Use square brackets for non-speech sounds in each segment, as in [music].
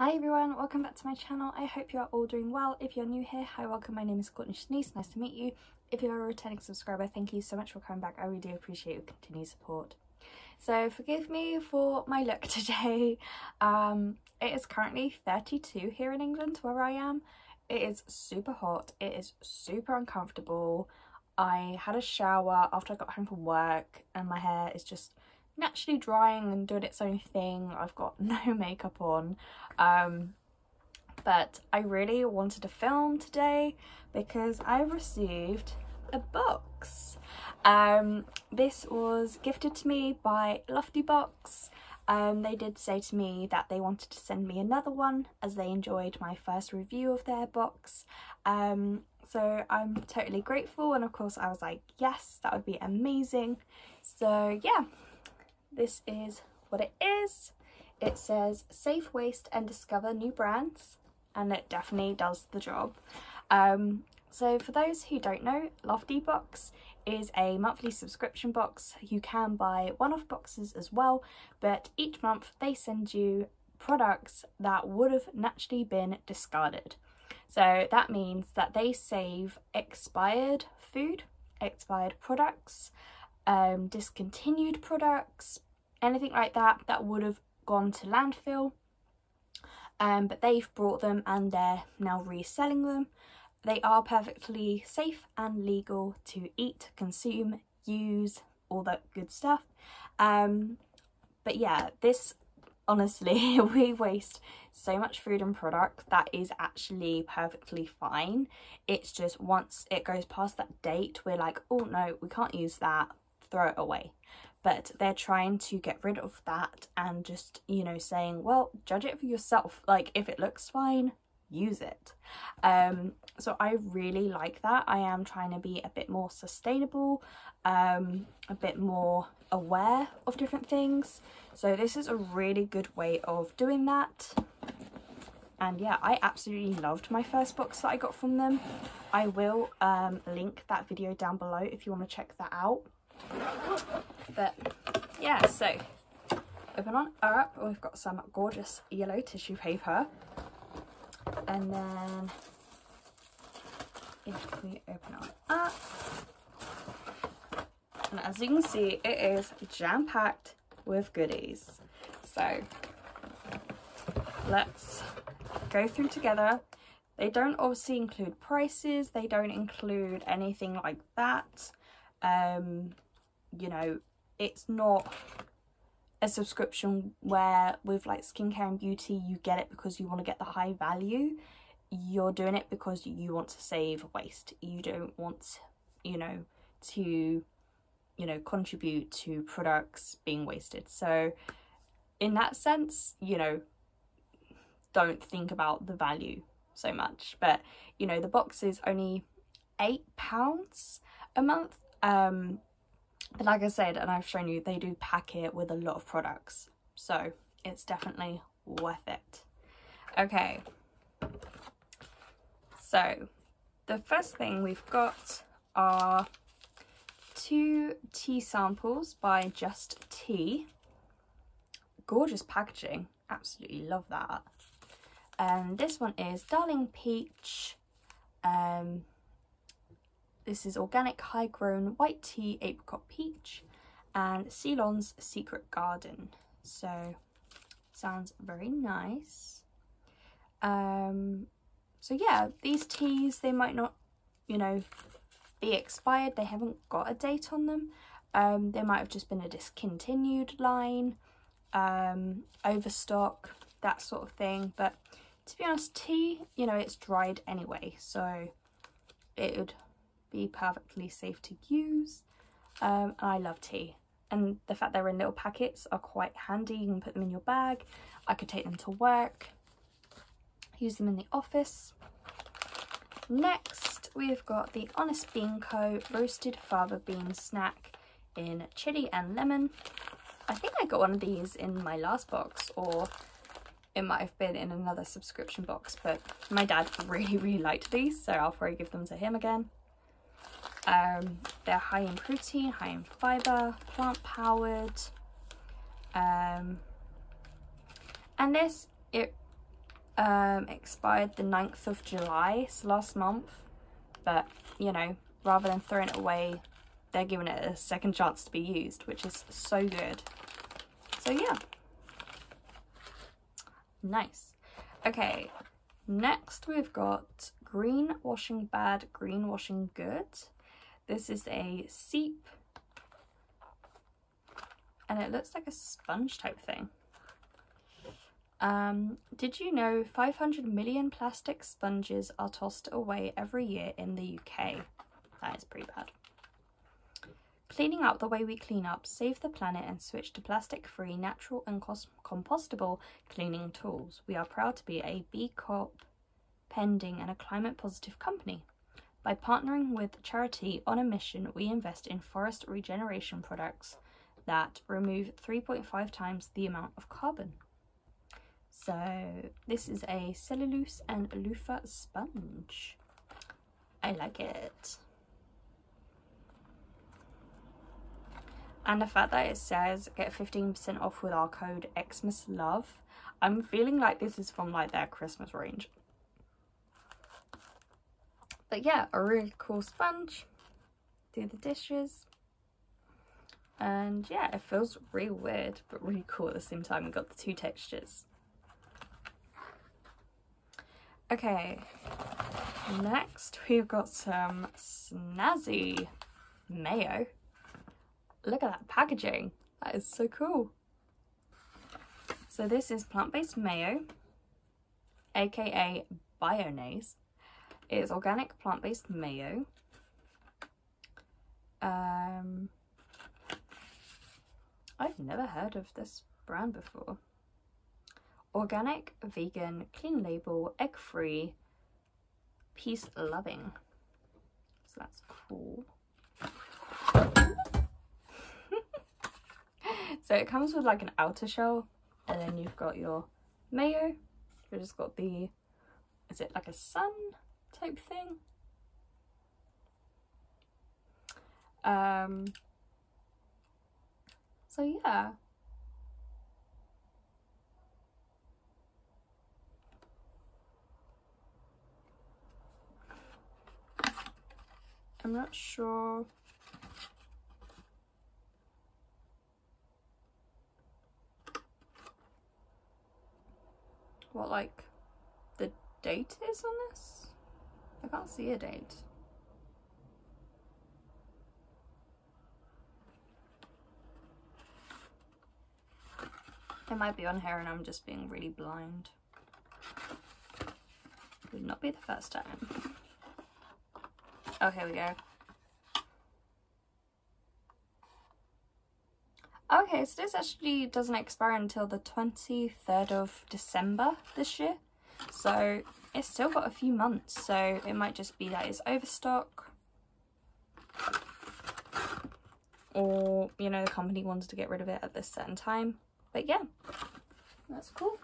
Hi everyone, welcome back to my channel. I hope you are all doing well. If you're new here, hi, welcome. My name is Courtney Shanice. Nice to meet you. If you're a returning subscriber, thank you so much for coming back. I really do appreciate your continued support. So forgive me for my look [laughs] today. Um, it is currently 32 here in England where I am. It is super hot. It is super uncomfortable. I had a shower after I got home from work and my hair is just naturally drying and doing its own thing. I've got [laughs] no makeup on. Um, but I really wanted to film today because I received a box. Um, this was gifted to me by Lofty Box. Um, they did say to me that they wanted to send me another one as they enjoyed my first review of their box. Um, so I'm totally grateful and of course I was like yes that would be amazing. So yeah this is what it is. It says save waste and discover new brands and it definitely does the job. Um, so for those who don't know, Lofty Box is a monthly subscription box. You can buy one-off boxes as well, but each month they send you products that would have naturally been discarded. So that means that they save expired food, expired products, um, discontinued products, anything like that that would have gone to landfill um, but they've brought them and they're now reselling them. They are perfectly safe and legal to eat, consume, use, all that good stuff. Um, but yeah, this honestly, [laughs] we waste so much food and product that is actually perfectly fine. It's just once it goes past that date, we're like, oh no, we can't use that, throw it away but they're trying to get rid of that and just you know saying well judge it for yourself. Like if it looks fine use it. Um so i really like that. I am trying to be a bit more sustainable um a bit more aware of different things. So this is a really good way of doing that. And yeah i absolutely loved my first box that i got from them. I will um link that video down below if you want to check that out but yeah, so open on up. We've got some gorgeous yellow tissue paper. And then if we open on up, and as you can see, it is jam-packed with goodies. So let's go through together. They don't obviously include prices, they don't include anything like that. Um, you know, it's not a subscription where with like skincare and beauty you get it because you want to get the high value. You're doing it because you want to save waste. You don't want you know to you know contribute to products being wasted. So in that sense you know don't think about the value so much. But you know the box is only eight pounds a month. Um but like I said, and I've shown you, they do pack it with a lot of products. So it's definitely worth it. Okay. So the first thing we've got are two tea samples by Just Tea. Gorgeous packaging. Absolutely love that. And this one is Darling Peach. Um, this is organic high grown white tea apricot peach and Ceylon's Secret Garden. So sounds very nice. Um, so yeah, these teas, they might not, you know, be expired. They haven't got a date on them. Um, they might have just been a discontinued line, um, overstock, that sort of thing. But to be honest, tea, you know, it's dried anyway. So it would be perfectly safe to use. Um, I love tea. And the fact they're in little packets are quite handy. You can put them in your bag. I could take them to work. Use them in the office. Next, we've got the Honest Bean Co. Roasted Fava Bean Snack in chili and lemon. I think I got one of these in my last box or it might have been in another subscription box but my dad [laughs] really really liked these so I'll probably give them to him again. Um, they're high in protein, high in fiber, plant powered. Um, and this, it um, expired the 9th of July, so last month. But, you know, rather than throwing it away, they're giving it a second chance to be used, which is so good. So yeah. Nice. Okay, next we've got Green Washing Bad, Green Washing Good. This is a seep and it looks like a sponge type thing. Um, did you know 500 million plastic sponges are tossed away every year in the UK? That is pretty bad. Cleaning up the way we clean up, save the planet and switch to plastic-free, natural and compostable cleaning tools. We are proud to be a B Corp pending and a climate positive company. By partnering with charity on a mission, we invest in forest regeneration products that remove 3.5 times the amount of carbon. So this is a cellulose and loofah sponge. I like it. And the fact that it says get 15% off with our code XMASLOVE, I'm feeling like this is from like their Christmas range. But yeah, a really cool sponge. Do the dishes. And yeah, it feels really weird, but really cool at the same time. We've got the two textures. Okay, next we've got some snazzy mayo. Look at that packaging. That is so cool. So this is plant-based mayo, aka Bionase. It's organic plant-based mayo. Um, I've never heard of this brand before. Organic, vegan, clean label, egg-free, peace-loving. So that's cool. [laughs] so it comes with like an outer shell and then you've got your mayo. You've just got the, is it like a sun type thing? Um, so yeah. I'm not sure what like the date is on this. I can't see a date. It might be on here and I'm just being really blind. Would not be the first time. Oh, here we go. Okay, so this actually doesn't expire until the 23rd of December this year. So it's still got a few months, so it might just be that it's overstock. Or, you know, the company wants to get rid of it at this certain time. But yeah, that's cool.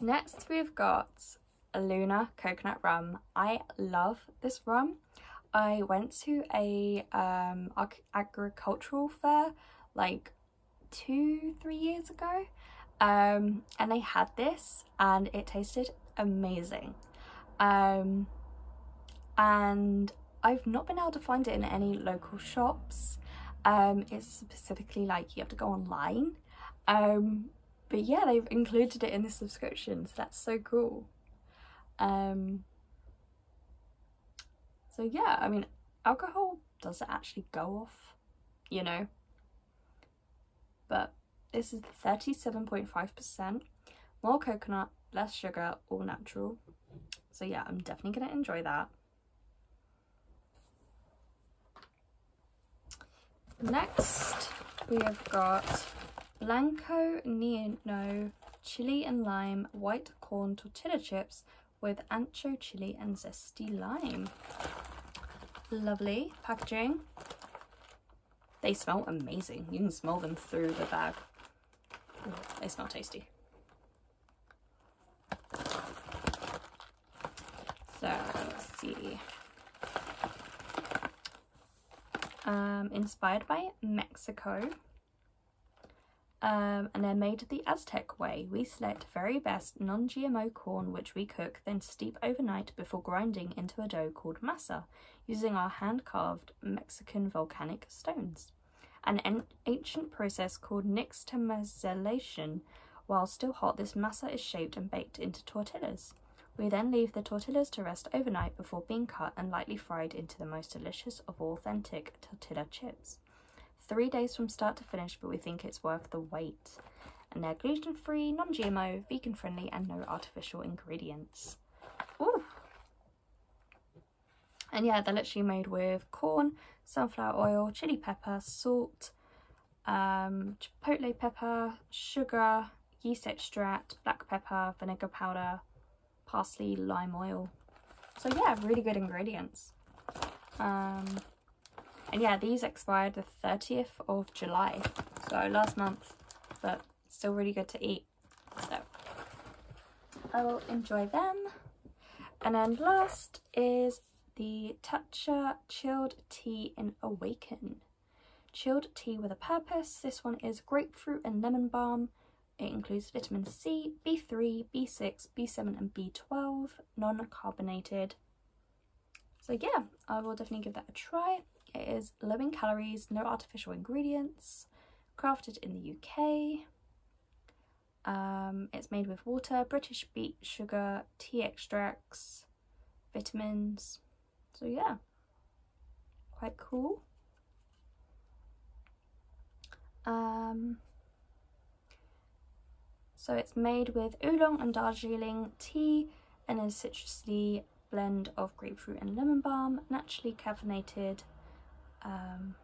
Next we've got a Luna coconut rum. I love this rum. I went to a um, agricultural fair like two, three years ago um, and they had this and it tasted amazing. Um, and I've not been able to find it in any local shops. Um, it's specifically like you have to go online. Um, but yeah, they've included it in the subscription, so that's so cool. Um, so yeah, I mean, alcohol does actually go off, you know? But this is 37.5%, more coconut, less sugar, all natural. So yeah, I'm definitely going to enjoy that. Next, we have got Blanco Nino chili and lime white corn tortilla chips with ancho chili and zesty lime. Lovely packaging. They smell amazing. You can smell them through the bag. They smell tasty. So let's see. Um, inspired by Mexico. Um, and they're made the Aztec way. We select very best non-GMO corn which we cook, then steep overnight before grinding into a dough called masa, using our hand-carved Mexican volcanic stones. An ancient process called nixtamalization. While still hot, this masa is shaped and baked into tortillas. We then leave the tortillas to rest overnight before being cut and lightly fried into the most delicious of authentic tortilla chips three days from start to finish, but we think it's worth the wait. And they're gluten free, non GMO, vegan friendly, and no artificial ingredients. Ooh. And yeah, they're literally made with corn, sunflower oil, chili pepper, salt, um, chipotle pepper, sugar, yeast extract, black pepper, vinegar powder, parsley, lime oil. So yeah, really good ingredients. Um, and yeah, these expired the 30th of July, so last month, but still really good to eat. So I will enjoy them. And then last is the Tatcha Chilled Tea in Awaken. Chilled tea with a purpose. This one is grapefruit and lemon balm. It includes vitamin C, B3, B6, B7 and B12, non-carbonated. So yeah, I will definitely give that a try. It is low in calories, no artificial ingredients, crafted in the UK. Um, it's made with water, British beet sugar, tea extracts, vitamins. So yeah, quite cool. Um, so it's made with oolong and Darjeeling tea and a citrusy blend of grapefruit and lemon balm, naturally caffeinated, um,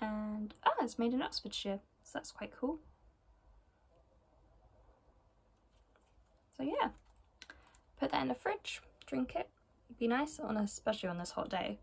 and ah, it's made in Oxfordshire, so that's quite cool. So yeah, put that in the fridge, drink it. It'd be nice on especially on this hot day.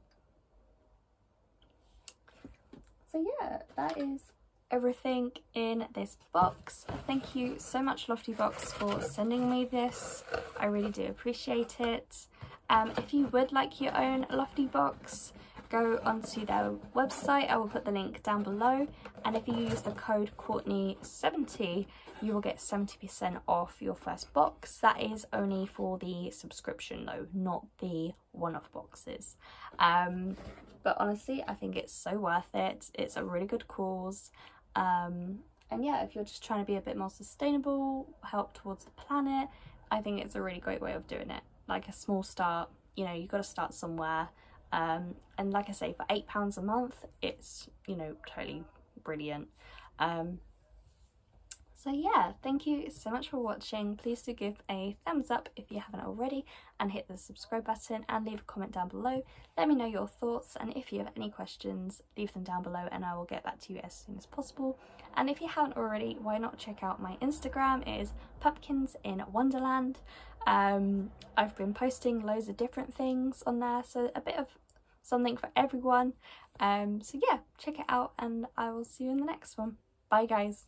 So yeah, that is everything in this box. Thank you so much Lofty Box for sending me this. I really do appreciate it. Um, if you would like your own Lofty box, go onto their website. I will put the link down below. And if you use the code Courtney70, you will get 70% off your first box. That is only for the subscription though, not the one-off boxes. Um, but honestly, I think it's so worth it. It's a really good cause. Um, and yeah, if you're just trying to be a bit more sustainable, help towards the planet, I think it's a really great way of doing it like a small start you know you've got to start somewhere um, and like I say for eight pounds a month it's you know totally brilliant. Um, so yeah thank you so much for watching. Please do give a thumbs up if you haven't already and hit the subscribe button and leave a comment down below. Let me know your thoughts and if you have any questions leave them down below and I will get back to you as soon as possible. And if you haven't already why not check out my Instagram? It is pumpkins in wonderland. Um, I've been posting loads of different things on there, so a bit of something for everyone. Um, so yeah, check it out and I will see you in the next one. Bye guys.